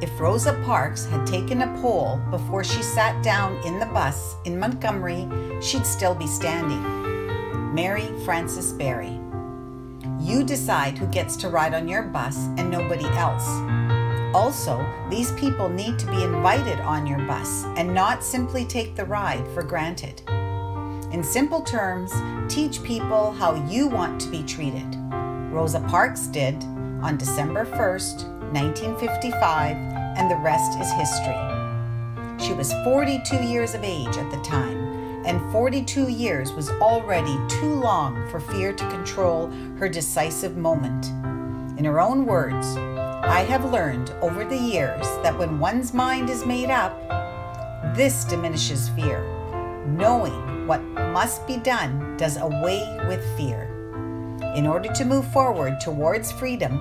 If Rosa Parks had taken a poll before she sat down in the bus in Montgomery, she'd still be standing. Mary Frances Berry. You decide who gets to ride on your bus and nobody else. Also, these people need to be invited on your bus and not simply take the ride for granted. In simple terms, teach people how you want to be treated. Rosa Parks did on December 1st, 1955, and the rest is history. She was 42 years of age at the time, and 42 years was already too long for fear to control her decisive moment. In her own words, I have learned over the years that when one's mind is made up, this diminishes fear. Knowing what must be done does away with fear. In order to move forward towards freedom,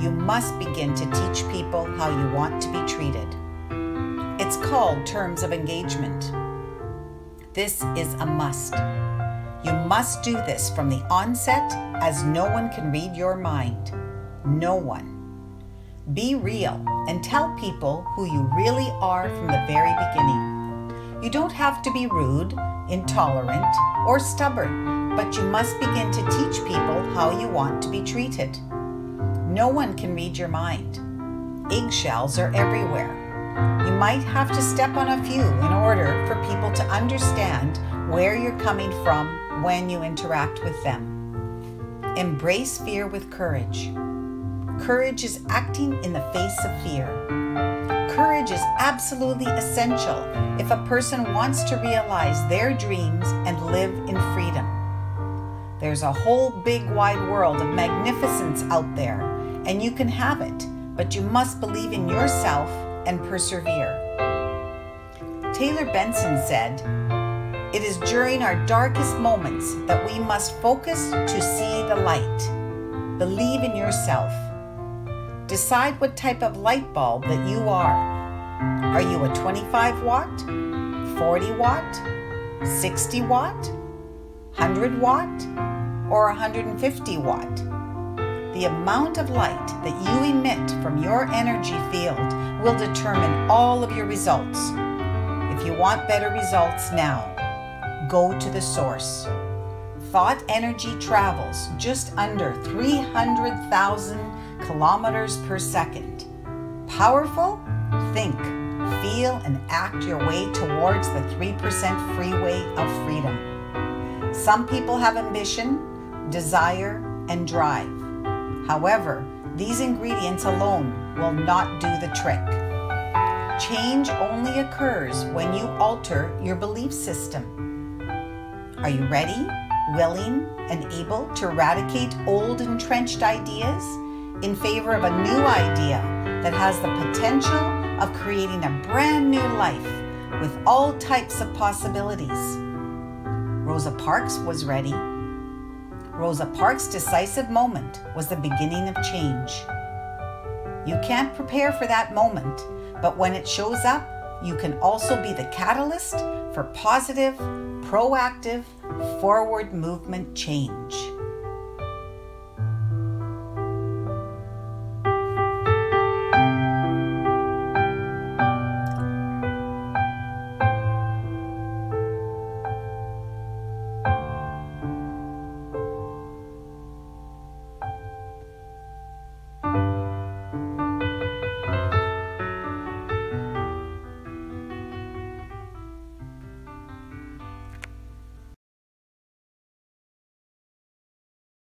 you must begin to teach people how you want to be treated. It's called terms of engagement. This is a must. You must do this from the onset, as no one can read your mind. No one. Be real and tell people who you really are from the very beginning. You don't have to be rude, intolerant, or stubborn, but you must begin to teach people how you want to be treated. No one can read your mind. Eggshells are everywhere. You might have to step on a few in order for people to understand where you're coming from when you interact with them. Embrace fear with courage. Courage is acting in the face of fear. Courage is absolutely essential if a person wants to realize their dreams and live in freedom. There's a whole big wide world of magnificence out there and you can have it, but you must believe in yourself and persevere. Taylor Benson said, It is during our darkest moments that we must focus to see the light. Believe in yourself. Decide what type of light bulb that you are. Are you a 25 watt, 40 watt, 60 watt, 100 watt, or 150 watt? The amount of light that you emit from your energy field will determine all of your results. If you want better results now, go to the source. Thought energy travels just under 300,000 kilometers per second. Powerful? Think, feel, and act your way towards the 3% freeway of freedom. Some people have ambition, desire, and drive. However, these ingredients alone will not do the trick. Change only occurs when you alter your belief system. Are you ready, willing, and able to eradicate old entrenched ideas in favor of a new idea that has the potential of creating a brand new life with all types of possibilities? Rosa Parks was ready. Rosa Parks' decisive moment was the beginning of change. You can't prepare for that moment, but when it shows up, you can also be the catalyst for positive, proactive, forward movement change.